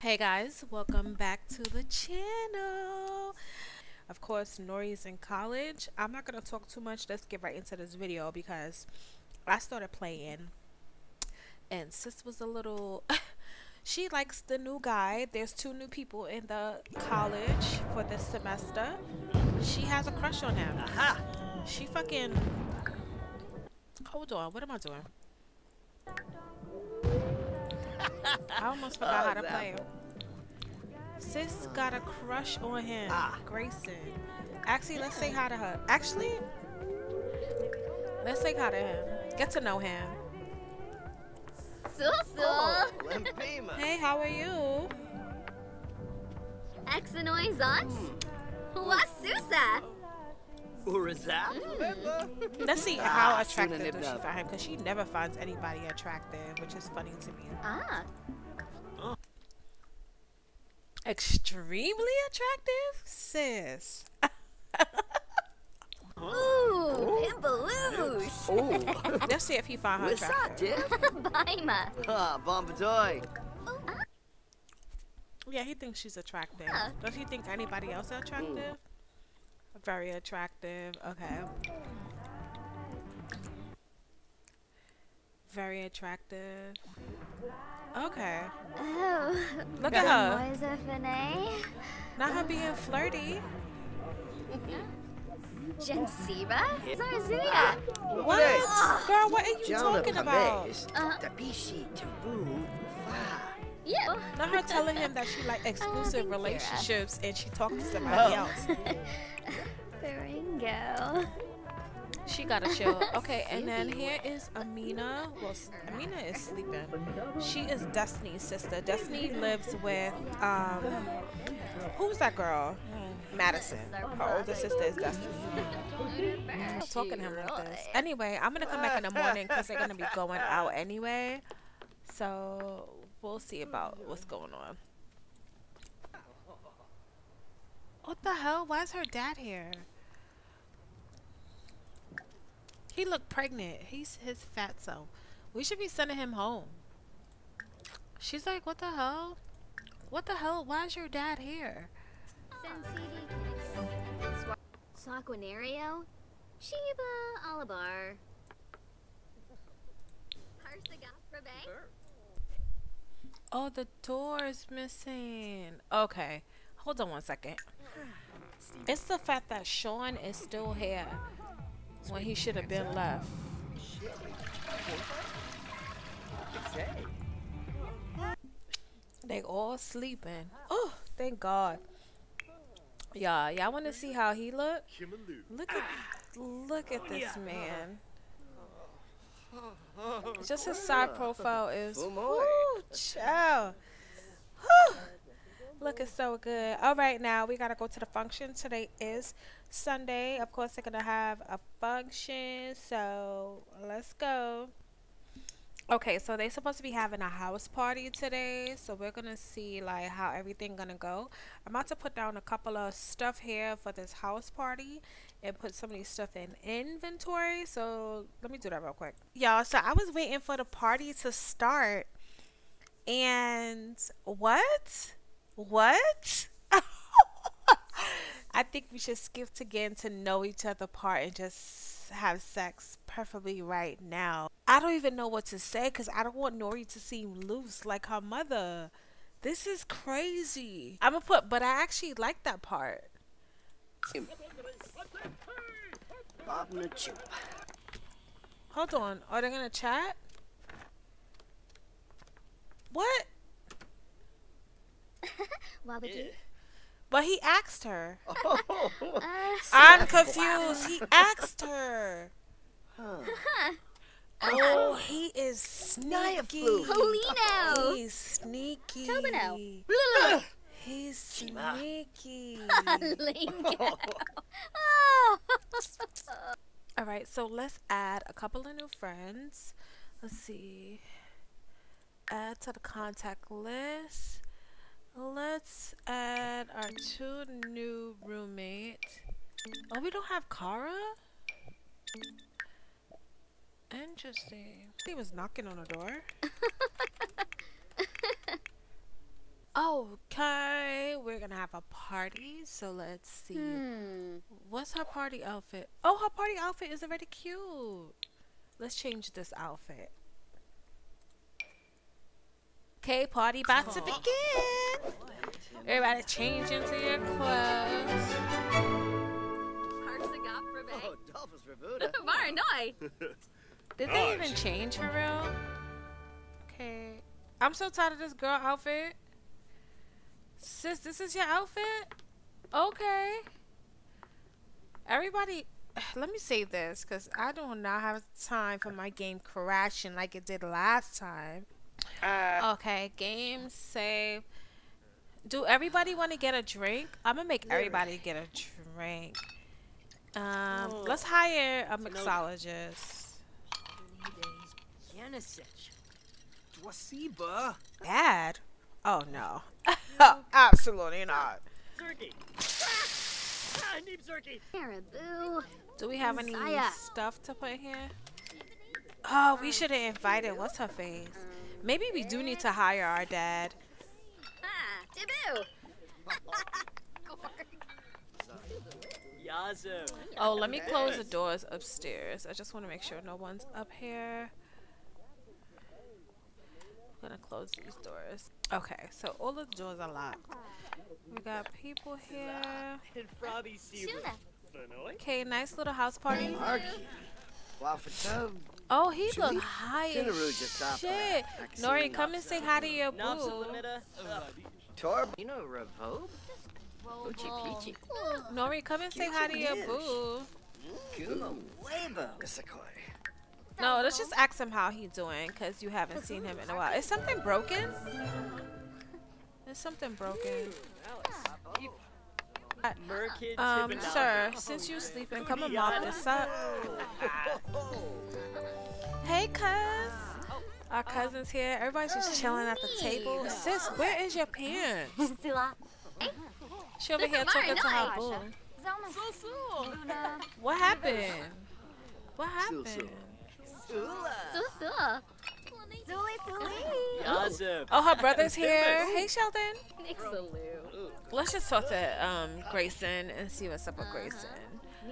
Hey guys, welcome back to the channel. Of course, Nouri's in college. I'm not going to talk too much. Let's get right into this video because I started playing and sis was a little... she likes the new guy. There's two new people in the college for this semester. She has a crush on him. Aha! She fucking... Hold on, what am I doing? I almost forgot Oh, how to that play. Sis got a crush on him, Ah. Grayson. Actually, let's say hi to her. Actually, let's say hi to him. Get to know him. Susu! Oh, Hey, how are you? Exenoi Zant? Wasusa! Uraza? Let's see Ah, how soon attractive and does she find him because she never finds anybody attractive, which is funny to me. Ah, Extremely attractive, sis. ooh, Pimpaloosh! Oh, Let's see if he find her what's that, attractive. Div? Baima! Ah, Bombadoy. Yeah, he thinks she's attractive. Does he think anybody else attractive? Very attractive. Okay. Very attractive. Okay. Oh, Look at her. Moisa Fene? Not her being flirty. Gensiba? Zarzuya! What? Girl, what are you talking about? Uh. Tabishi Tabu. Yeah! Not her telling him that she like exclusive thank relationships and she talked to somebody Oh. else. Baringo. She got a chill. Okay, and then here is Amina. Well, s- Amina is sleeping. She is Destiny's sister. Destiny lives with um, who's that girl? Madison. Her older sister is Destiny. Stop talking to him like this. Anyway, I'm gonna come back in the morning because they're gonna be going out anyway. So we'll see about what's going on. What the hell? Why is her dad here? He looked pregnant. He's his fat self. We should be sending him home. She's like, what the hell? What the hell? Why is your dad here? Saquinario? Chiba Alabar. Oh, the door is missing. Okay. Hold on one second. It's the fact that Sean is still here when he should have been left. They all sleeping. Oh, thank God. Yeah, y'all want to see how he look? Look at, look at this man. Just his side profile is, whoo, child. Whew. Looking so good. All right, now we gotta go to the function. Today is Sunday. Of course, they're gonna have a function, so let's go. Okay, so they're supposed to be having a house party today, so we're gonna see like how everything gonna go. I'm about to put down a couple of stuff here for this house party and put some of these stuff in inventory. So let me do that real quick, y'all. So I was waiting for the party to start, and what? What? I think we should skip to getting to know each other part and just have sex, preferably right now. I don't even know what to say because I don't want Nouri to seem loose like her mother. This is crazy. I'm gonna put, but I actually like that part. Bob Nachup. Hold on, are they gonna chat? What? Wabadi? But he asked her. Oh, I'm confused. He asked her. huh. Oh, he is sneaky. flu. Polino! He's sneaky. Tobino. He's sneaky. Lingo. Oh. All right, so let's add a couple of new friends. Let's see. Add to the contact list. Let's add our two new roommates. Oh, we don't have Kara? Interesting. He was knocking on the door. Oh, Okay, we're gonna have a party, so let's see. Hmm. What's her party outfit? Oh, her party outfit is already cute. Let's change this outfit. Okay, party about to begin. Everybody change into your clothes. Harsaga for Bay. Oh, Dolphus Rebuda. Maranoi. Did they even change for real? Okay. I'm so tired of this girl outfit. Sis, this is your outfit? Okay. Everybody, let me say this because I do not have time for my game crashing like it did last time. Okay, game save. Do everybody want to get a drink? I'm gonna make everybody get a drink. Um, let's hire a mixologist. Yanisich. Bad? Oh no. Absolutely not. Zerky. Ah, Neep Zerky. Caribou. Do we have any stuff to put here? Oh, we should have invited what's her face. Maybe we do need to hire our dad. Ah, Taboo. Yazoo. Oh, let me close the doors upstairs. I just want to make sure no one's up here. I'm gonna close these doors. Okay, so all the doors are locked. We got people here. And Frobby Seawood. Tuna. Fenoy. Okay, nice little house party. Arky. Wafatub. Oh, he Chili? look high as Rouge at Sapa. shit. I Nouri, come and say hi to your boo. Torb. You know Revobe? Uchi Peachy. Nouri, come and say hi to your boo. Kuma Weba. Isakoi. No, let's just ask him how he's doing, cause you haven't seen him in a while. Is something broken? Is something broken? Um, Tibinaga. sir, since you sleeping, come and mop this up. Hey, cuz. Our cousin's here. Everybody's just chilling at the table. Sis, where is your pants? Sula. She over here talking to her boo. What happened? What happened? Sula. Susua. Suli Suli. Oh, her brother's here. Hey, Sheldon. Let's just talk to um Grayson and see what's up with Grayson.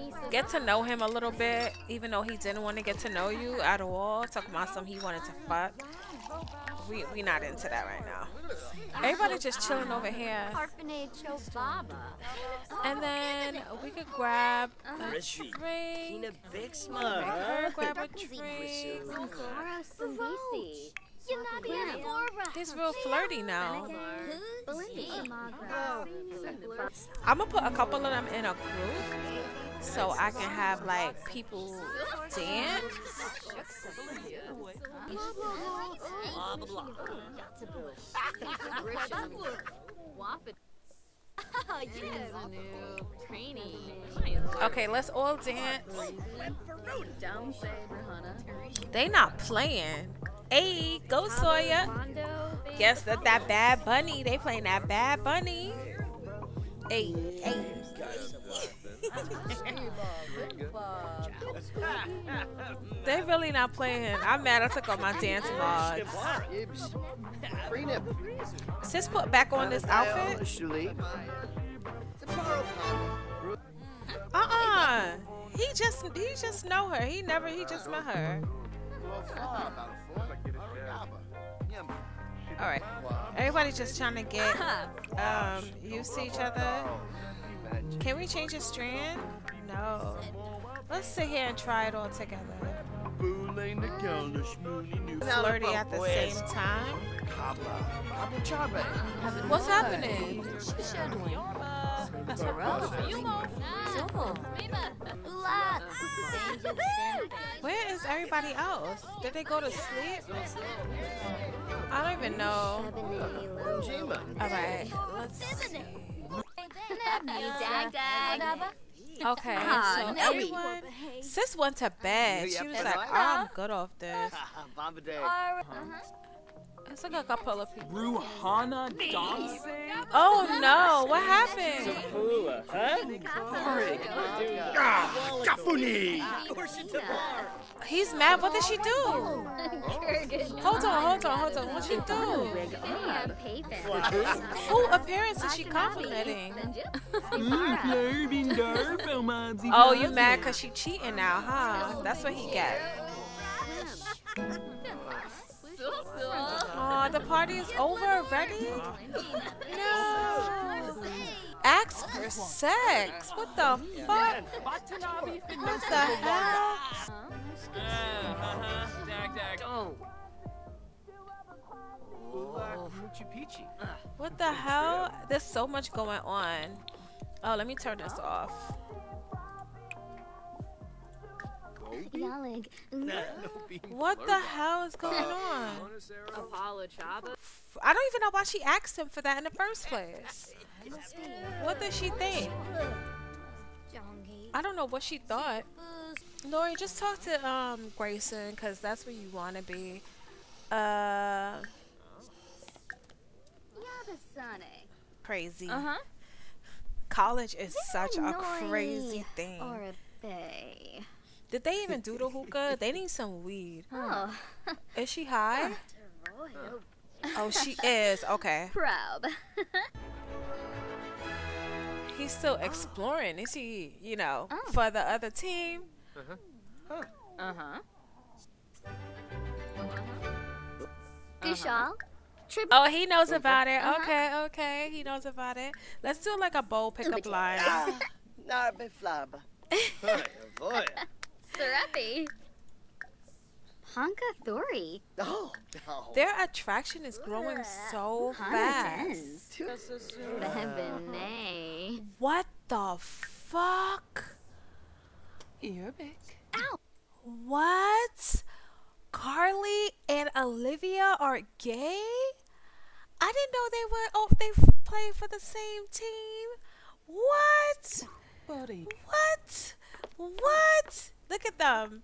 Nisa. Get to know him a little bit, even though he didn't want to get to know you at all. Talking about some he wanted to fuck. We we not into that right now. Everybody just chilling over here, and then we could grab a drink. Tina Big Make Smug. her grab a drink. Zolkara Sundisi. Yanabia Bora. He's real flirty now. I'm gonna put a couple of them in a group so I can have like people dance. Okay, let's all dance. They not playing. Hey, go Sawyer. Guess that that bad bunny. They playing that bad bunny. Hey, hey. They really not playing. I'm mad I took off my dance mods. Sis put back on this outfit. Uh-uh. He just he just know her. He never he just met her. All right. Everybody just trying to get um used to each other. Can we change a strand? No. Let's sit here and try it all together. Flirty at the same time. What's happening? Where is everybody else? Did they go to sleep? I don't even know. All right. Let's see. Okay, so no. everyone, sis went to bed. She was like, oh, I'm good off this. Bomba Day. It's like a couple of people. Ruhana Dawson. Oh no, what happened? Hula, huh? Ah, He's mad. What did she do? Hold on, hold on, hold on. What she do? Who appearance is she complimenting? Oh, you mad because she cheating now, huh? That's what he get. The party is over already? No. Ask for sex. What the fuck? What the hell? What the hell? There's so much going on. Oh, let me turn this off. What the hell is going on? Apollo Chaba. I don't even know why she asked him for that in the first place. What does she think? I don't know what she thought. Lori, just talk to um Grayson because that's where you want to be. Uh, Yabasane. crazy. Uh huh. College is such a crazy thing. Or a bay. Did they even do the hookah? They need some weed. Oh. Is she high? Oh, she is. Okay. Prob. He's still exploring. Is he, you know, Oh. for the other team? Uh huh. Gushal. Trip. Oh, he knows about it. Uh-huh. Okay, okay. He knows about it. Let's do like a bold pickup line. Narbe Flab. Boy, boy. Honka Thori. Oh, no. Their attraction is growing so fast. What the fuck? You're Arabic. Ow. What? Carly and Olivia are gay? I didn't know they were. Oh, they play for the same team. What? What? What? Look at them.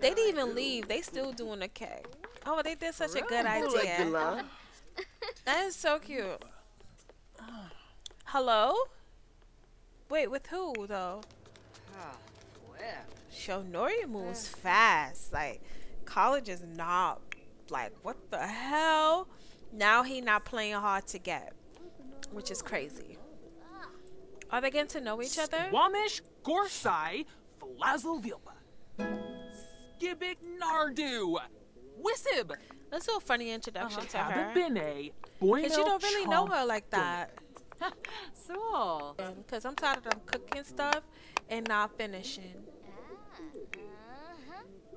They didn't even leave. They still doing the cake. Oh, they did such a good idea. That is so cute. Hello? Wait, with who though? Show Nouri moves fast. Like college is not like what the hell? Now he not playing hard to get, which is crazy. Are they getting to know each other? Wamish Gorsai Flazelvilpa. Skibik Nardu. Wisib. Let's do a funny introduction to her. Ababine. Bueno Cause you don't really know her like that. So. Cause I'm tired of them cooking stuff and not finishing.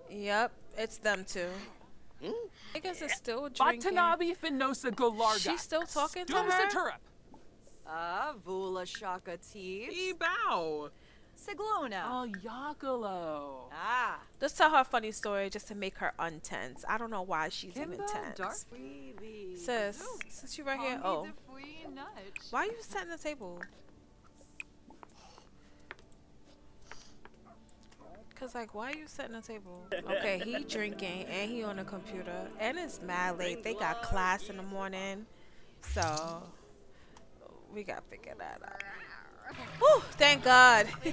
Yep, it's them too. I guess it's still drinking. Batanabi Finosa Golarga. She's still talking to Doomsa her. Turup. Ah, Vula Shaka Teeps. Ebao. Siglona. Al Yakalo. Ah. Let's tell her a funny story just to make her untense. I don't know why she's even Kimba tense. Darfweeby. Sis, since you're right here. Oh, why are you setting the table? Cause like, why are you setting the table? Okay, he drinking and he on the computer and it's mad late. They got class in the morning, so we gotta figure that out. Whew, thank God.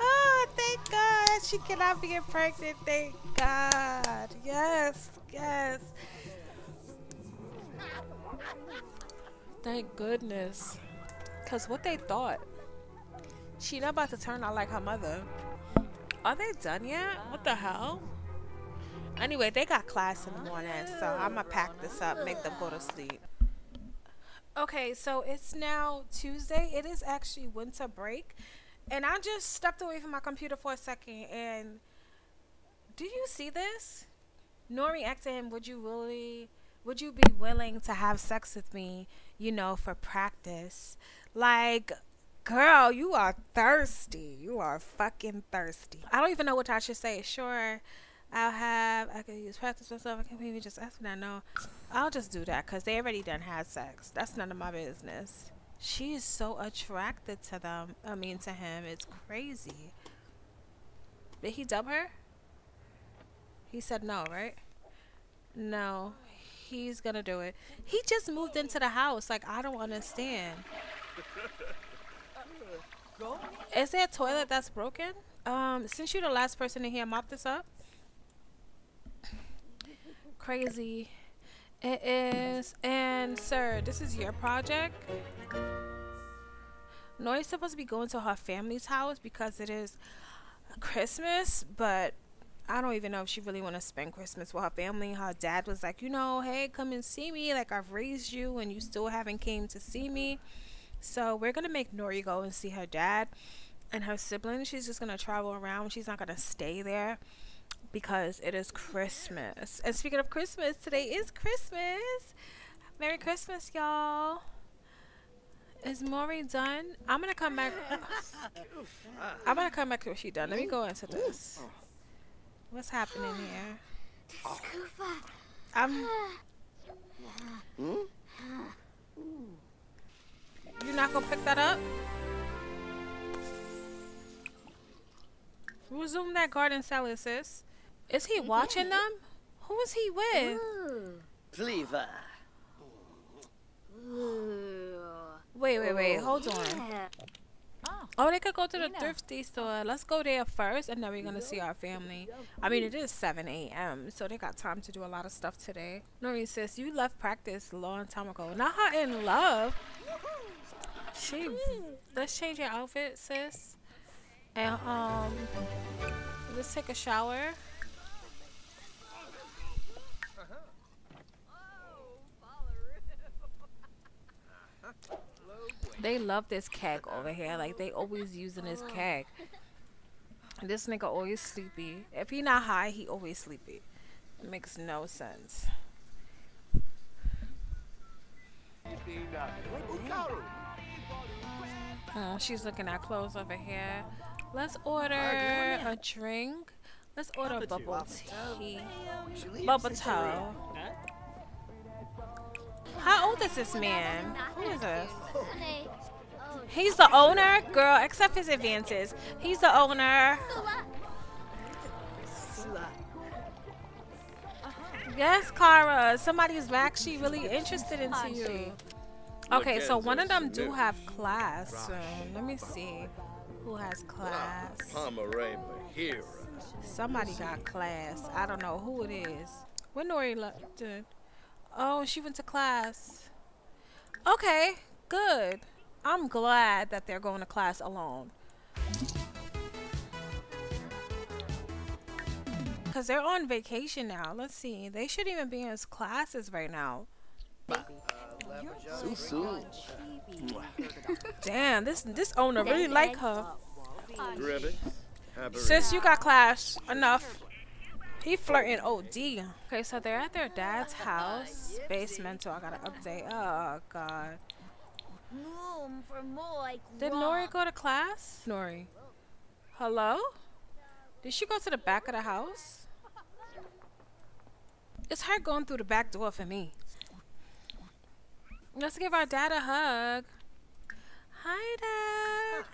oh, thank God. She cannot be pregnant. Thank God. Yes, yes. Thank goodness. Cause what they thought. She not about to turn out like her mother. Are they done yet? What the hell? Anyway, they got class in the morning, so I'm gonna pack this up, make them go to sleep. Okay, so it's now Tuesday. It is actually winter break. And I just stepped away from my computer for a second and do you see this? Nori asked him, Would you really would you be willing to have sex with me, you know, for practice? Like, girl, you are thirsty. You are fucking thirsty. I don't even know what I should say. Sure, I'll have, I can use practice myself. I can maybe just ask me that. No, I'll just do that because they already done had sex. That's none of my business. She is so attracted to them. I mean, to him. It's crazy. Did he dub her? He said no, right? No. he's gonna do it. He just moved into the house. Like I don't understand. Is there a toilet that's broken? Um, since you're the last person in here, mop this up. Crazy. It is. And sir, this is your project. Nouri's supposed to be going to her family's house because it is Christmas, but I don't even know if she really want to spend Christmas with her family. Her dad was like, you know, hey, come and see me. Like I've raised you, and you still haven't came to see me. So we're gonna make Nouri go and see her dad and her siblings. She's just gonna travel around. She's not gonna stay there because it is Christmas. And speaking of Christmas, today is Christmas. Merry Christmas, y'all. Is Maury done? I'm gonna come back. I'm gonna come back when she done. Let me go into this. What's happening here? I'm. Hmm? You're not gonna pick that up? Resume that garden salad, sis. Is he watching them? Who is he with? Ooh. Fleaver. Ooh. Wait, wait, wait. Hold on. Oh, they could go to the thrifty store. Let's go there first, and then we're gonna see our family. I mean, it is 7 a.m., so they got time to do a lot of stuff today. Noreen says you left practice a long time ago. Not her in love. She. Let's change your outfit, sis. And um, let's take a shower. They love this keg over here. Like they always using this keg. This nigga always sleepy. If he not high, he always sleepy. It makes no sense. Oh, she's looking at clothes over here. Let's order a drink. Let's order bubble tea. Bubble toe. How old is this man? Who is this? He's the owner, girl. Accept his advances. He's the owner. Yes, Kara. Somebody's actually really interested into you. Okay, so one of them do have class. So let me see who has class. Somebody got class. I don't know who it is. When Nouri left? It? Oh, she went to class. Okay, good. I'm glad that they're going to class alone. Because they're on vacation now. Let's see. They should even be in classes right now. Susu. Damn, this this owner really like her. Gribbit. Sis, you got class. Enough. He flirting OD. Okay, so they're at their dad's house. Basemental. I gotta update. Oh, God. Did Nouri go to class? Nouri. Hello? Did she go to the back of the house? It's her going through the back door for me. Let's give our dad a hug. Hi, Dad.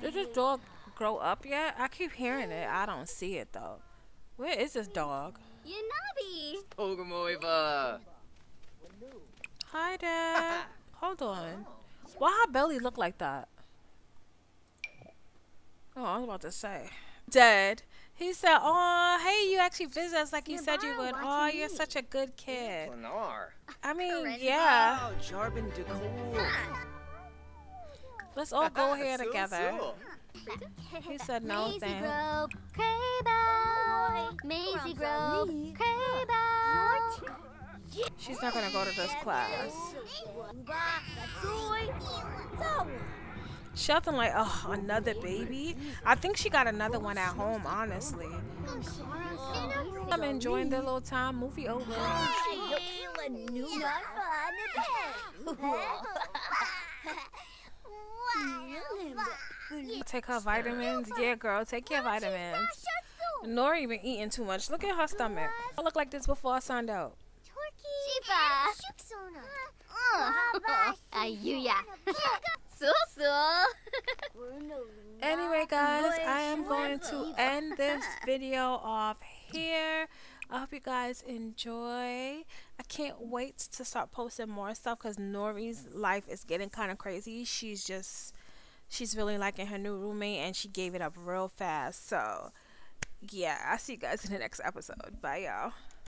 Did this dog grow up yet? I keep hearing it. I don't see it, though. Where is this dog? Yanabi. Pogamoiva. Hi, Dad. Hold on. Why her belly look like that? Oh, I was about to say. Dad. He said, "Oh, hey, you actually visit us like you said you would. Oh, you're such a good kid." Lenar. I mean, yeah. Oh, Jarbin Decor. Let's all go here together. He said no, Maisie thanks. Crable. Maisie Grove, Crable. She's not gonna go to this class. Shelton like, oh, another baby. I think she got another one at home. Honestly, I'm enjoying their little time. Movie over. Take her vitamins. Yeah, girl, take your vitamins. Oh. Nouri even eating too much. Look at her stomach. I look like this before I signed out. Shiba. Ayuya. Uh. so so. Anyway, guys, I am going to end this video off here. I hope you guys enjoy. I can't wait to start posting more stuff because Nouri's life is getting kind of crazy. She's just, she's really liking her new roommate and she gave it up real fast. So, yeah, I'll see you guys in the next episode. Bye, y'all.